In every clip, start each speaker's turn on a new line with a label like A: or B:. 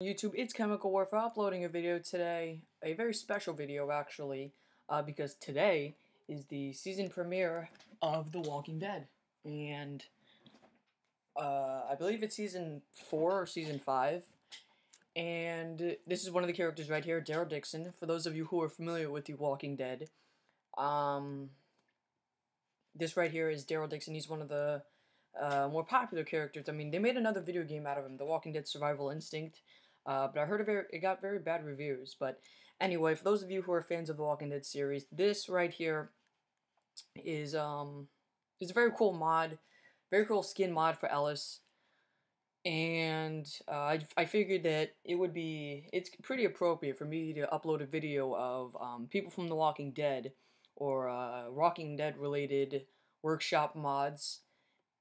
A: YouTube, it's Chemical Warfare uploading a video today, a very special video actually, uh, because today is the season premiere of The Walking Dead, and uh, I believe it's season 4 or season 5, and this is one of the characters right here, Daryl Dixon, for those of you who are familiar with The Walking Dead, um, this right here is Daryl Dixon, he's one of the uh, more popular characters. I mean, they made another video game out of him, The Walking Dead Survival Instinct, uh, but I heard it, it got very bad reviews. But anyway, for those of you who are fans of the Walking Dead series, this right here is um is a very cool mod, very cool skin mod for Ellis. And uh, I, I figured that it would be, it's pretty appropriate for me to upload a video of um, people from The Walking Dead or uh, Walking Dead related workshop mods.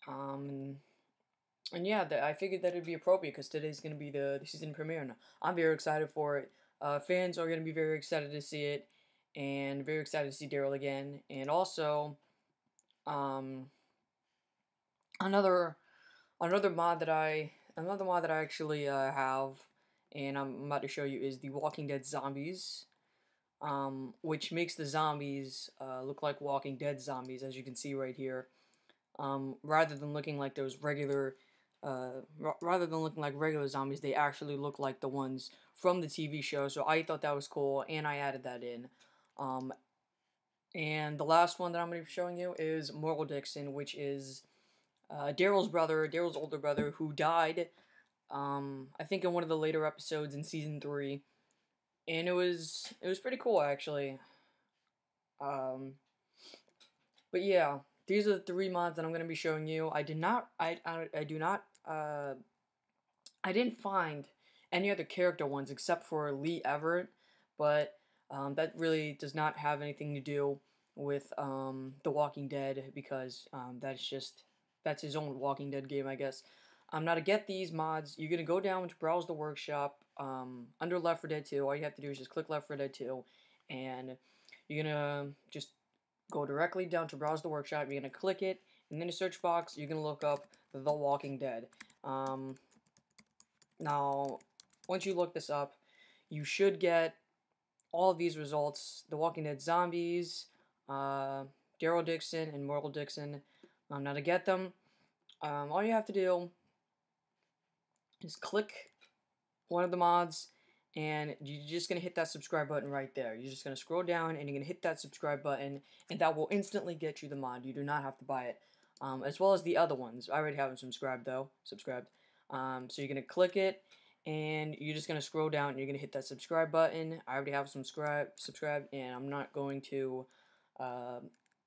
A: Um, and yeah, the, I figured that it'd be appropriate because today's going to be the, the season premiere, and I'm very excited for it. Uh, fans are going to be very excited to see it, and very excited to see Daryl again. And also, um, another another mod that I another mod that I actually uh, have, and I'm about to show you is the Walking Dead zombies. Um, which makes the zombies uh, look like Walking Dead zombies, as you can see right here. Um, rather than looking like those regular uh, rather than looking like regular zombies, they actually look like the ones from the TV show. So I thought that was cool, and I added that in. Um, and the last one that I'm going to be showing you is Mortal Dixon, which is uh, Daryl's brother, Daryl's older brother, who died, um, I think in one of the later episodes in season three, and it was it was pretty cool actually. Um, but yeah, these are the three mods that I'm going to be showing you. I did not, I, I, I do not, uh, I didn't find any other character ones except for Lee Everett, but um, that really does not have anything to do with um, The Walking Dead because um, that's just, that's his own Walking Dead game, I guess. Um, now to get these mods, you're going to go down to Browse the Workshop um, under Left 4 Dead 2. All you have to do is just click Left 4 Dead 2 and you're going to just go directly down to browse the workshop. You're going to click it, and in the search box, you're going to look up The Walking Dead. Um, now, once you look this up, you should get all of these results. The Walking Dead Zombies, uh, Daryl Dixon, and Mortal Dixon. Um, now to get them, um, all you have to do is click one of the mods and you're just going to hit that subscribe button right there. You're just going to scroll down and you're going to hit that subscribe button and that will instantly get you the mod. You do not have to buy it. Um, as well as the other ones. I already have them subscribed though, subscribed. Um, so you're going to click it and you're just going to scroll down and you're going to hit that subscribe button. I already have subscribe, subscribed and I'm not going to uh,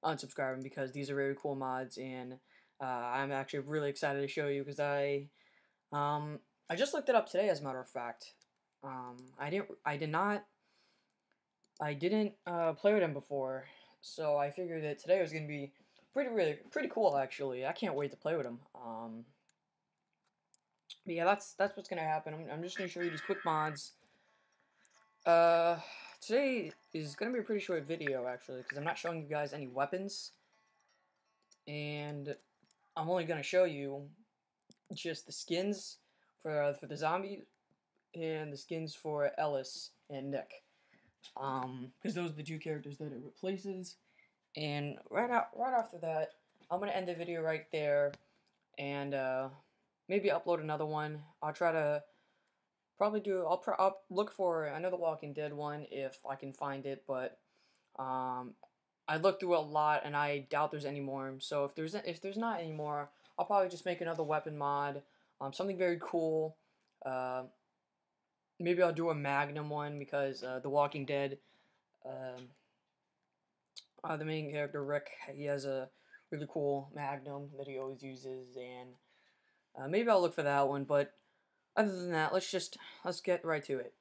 A: unsubscribe them because these are very cool mods and uh, I'm actually really excited to show you because I, um, I just looked it up today as a matter of fact. Um, I didn't, I did not, I didn't uh, play with him before, so I figured that today was gonna be pretty, really, pretty cool actually. I can't wait to play with him. Um, but yeah, that's that's what's gonna happen. I'm, I'm just gonna show you these quick mods. Uh, today is gonna be a pretty short video actually, because I'm not showing you guys any weapons, and I'm only gonna show you just the skins for uh, for the zombies and the skins for Ellis and Nick. Um, because those are the two characters that it replaces. And right out, right after that, I'm gonna end the video right there, and uh, maybe upload another one. I'll try to probably do. I'll, pr I'll look for another Walking Dead one if I can find it, but um, I looked through a lot and I doubt there's any more. So if there's if there's not any more, I'll probably just make another weapon mod, um, something very cool. Uh, maybe I'll do a Magnum one because uh, The Walking Dead, um, uh, the main character Rick, he has a really cool Magnum that he always uses, and uh, maybe I'll look for that one. But other than that, let's just let's get right to it.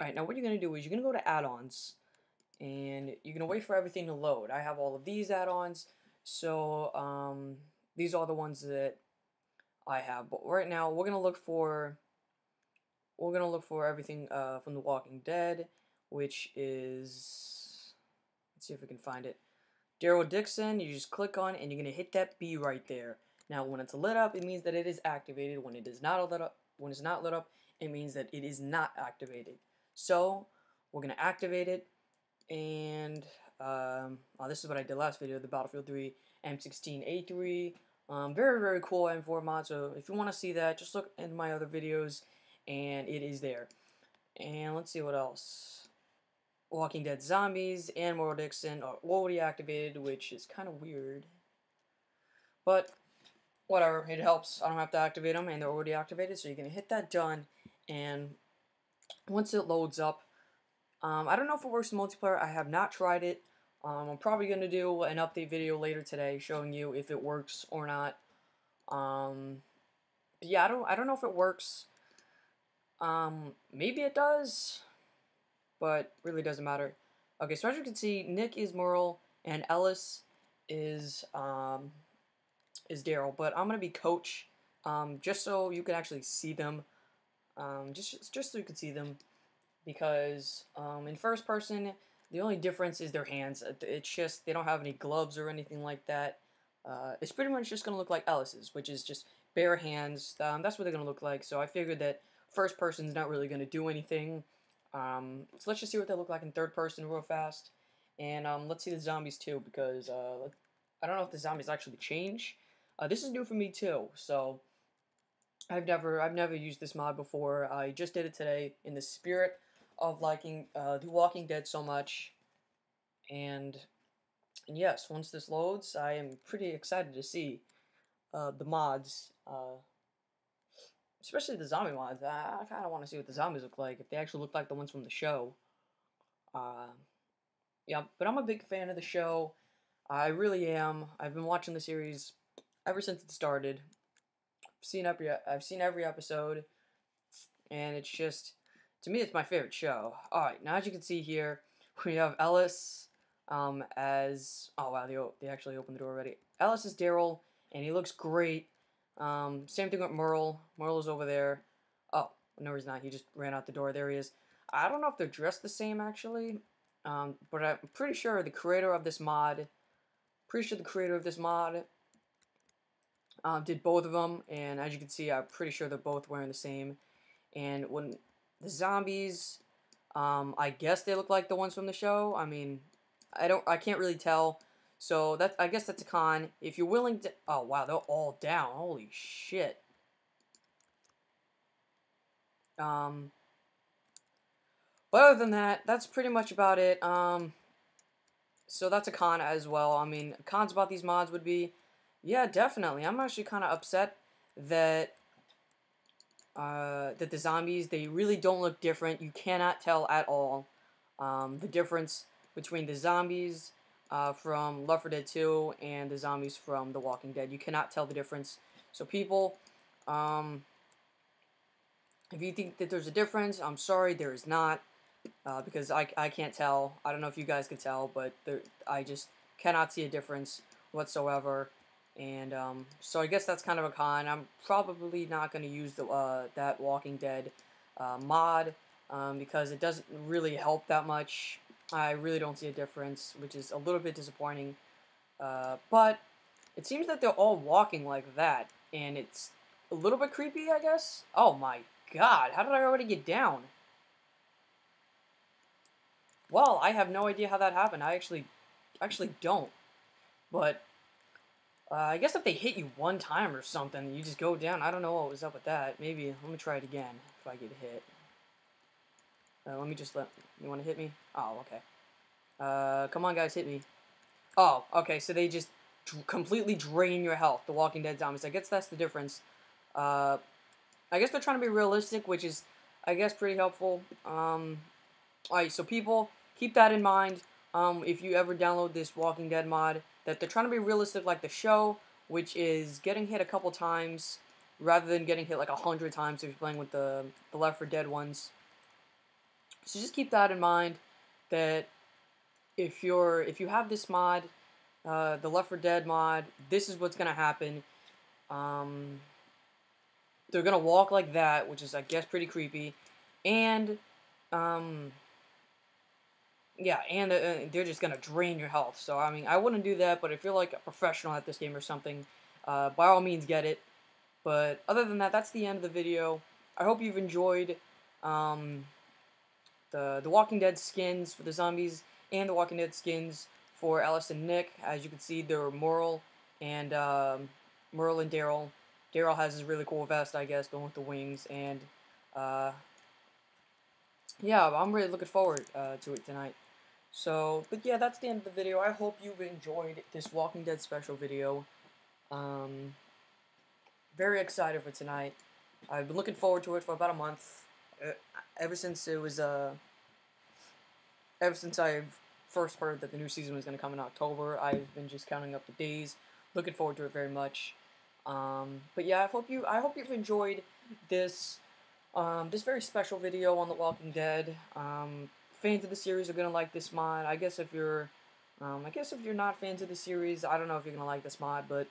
A: All right, now what you're gonna do is you're gonna go to add-ons, and you're gonna wait for everything to load. I have all of these add-ons, so um, these are the ones that I have. But right now, we're gonna look for we're gonna look for everything uh, from The Walking Dead, which is let's see if we can find it. Daryl Dixon. You just click on and you're gonna hit that B right there. Now, when it's lit up, it means that it is activated. When it is not lit up, when it's not lit up, it means that it is not activated. So we're to activate it, and um, oh, this is what I did last video, the Battlefield 3 M16A3. Um, very, very cool M4 mod, so if you want to see that, just look in my other videos, and it is there. And let's see what else. Walking Dead Zombies and Mortal Dixon are already activated, which is kind of weird. But, whatever, it helps. I don't have to activate them, and they're already activated, so you're going to hit that done, and once it loads up, um, I don't know if it works in multiplayer. I have not tried it. Um, I'm probably going to do an update video later today showing you if it works or not. Um, yeah, I don't, I don't know if it works. Um, maybe it does, but really doesn't matter. Okay, so as you can see, Nick is Merle and Ellis is um, is Daryl, but I'm gonna be Coach, um, just so you can actually see them, um, just just so you can see them, because um, in first person the only difference is their hands. It's just they don't have any gloves or anything like that. Uh, it's pretty much just gonna look like Ellis's, which is just bare hands. Um, that's what they're gonna look like. So I figured that first person's not really gonna do anything. Um, so let's just see what they look like in third person real fast. And um, let's see the zombies too, because uh, I don't know if the zombies actually change. Uh, this is new for me too, so I've never I've never used this mod before. I just did it today in the spirit of liking uh, The Walking Dead so much, and, and yes, once this loads, I am pretty excited to see uh, the mods, uh, especially the zombie mods. I, I kind of want to see what the zombies look like, if they actually look like the ones from the show. Uh, yeah, but I'm a big fan of the show. I really am. I've been watching the series ever since it started. I've seen every I've seen every episode, and it's just to me, it's my favorite show. All right, now as you can see here, we have Ellis um, as oh wow, they they actually opened the door already. Ellis is Daryl, and he looks great. Um, same thing with Merle. Merle is over there. Oh no, he's not. He just ran out the door. There he is. I don't know if they're dressed the same actually, um, but I'm pretty sure the creator of this mod, pretty sure the creator of this mod um, did both of them, and as you can see, I'm pretty sure they're both wearing the same. And when the zombies, um, I guess they look like the ones from the show. I mean, I don't, I can't really tell. So that I guess that's a con. If you're willing to, oh wow, they're all down. Holy shit. Um, but other than that, that's pretty much about it. Um, so that's a con as well. I mean, cons about these mods would be, yeah, definitely. I'm actually kind of upset that uh, that the zombies they really don't look different. You cannot tell at all um, the difference between the zombies uh, from Left 4 Dead 2 and the zombies from The Walking Dead. You cannot tell the difference. So people, um, if you think that there's a difference, I'm sorry, there is not. Uh, because I, I can't tell. I don't know if you guys can tell, but there, I just cannot see a difference whatsoever. And um, so I guess that's kind of a con. I'm probably not going to use the uh, that Walking Dead uh, mod um, because it doesn't really help that much. I really don't see a difference, which is a little bit disappointing. Uh, but it seems that they're all walking like that, and it's a little bit creepy, I guess. Oh my god, how did I already get down? Well, I have no idea how that happened. I actually, actually don't. But uh, I guess if they hit you one time or something, you just go down. I don't know what was up with that. Maybe, let me try it again if I get hit. Uh, let me just let, you want to hit me? Oh, okay. Uh, come on guys, hit me. Oh, okay, so they just completely drain your health, the Walking Dead zombies. I guess that's the difference. Uh, I guess they're trying to be realistic, which is, I guess, pretty helpful. Um, alright, so people, keep that in mind. Um, if you ever download this Walking Dead mod, that they're trying to be realistic like the show, which is getting hit a couple times rather than getting hit like a hundred times if you're playing with the, the Left 4 Dead ones. So just keep that in mind that if you're if you have this mod, uh, the Left 4 Dead mod, this is what's gonna happen. Um, they're gonna walk like that, which is I guess pretty creepy, and um, yeah, and uh, they're just gonna drain your health. So I mean, I wouldn't do that. But if you're like a professional at this game or something, uh, by all means get it. But other than that, that's the end of the video. I hope you've enjoyed um, the the Walking Dead skins for the zombies and the Walking Dead skins for Ellis and Nick. As you can see, they're Merle and um, Merle and Daryl. Daryl has his really cool vest, I guess, one with the wings, and uh, yeah, I'm really looking forward uh, to it tonight. So, but yeah, that's the end of the video. I hope you've enjoyed this Walking Dead special video. Um, very excited for tonight. I've been looking forward to it for about a month. Uh, ever since it was, uh, ever since I first heard that the new season was going to come in October, I've been just counting up the days. Looking forward to it very much. Um, but yeah, I hope you, I hope you've enjoyed this, um, this very special video on The Walking Dead. Um, fans of the series are gonna like this mod. I guess if you're, um, I guess if you're not fans of the series, I don't know if you're gonna like this mod, but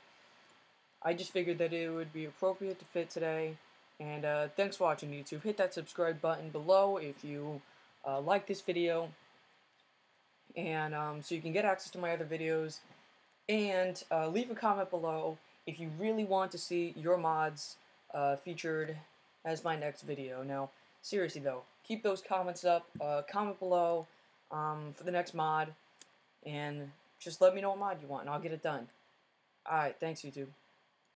A: I just figured that it would be appropriate to fit today. And uh, thanks for watching YouTube. Hit that subscribe button below if you uh, like this video. And um, so you can get access to my other videos. And uh, leave a comment below if you really want to see your mods uh, featured as my next video. Now, seriously though, keep those comments up. Uh, comment below um, for the next mod. And just let me know what mod you want and I'll get it done. Alright, thanks YouTube.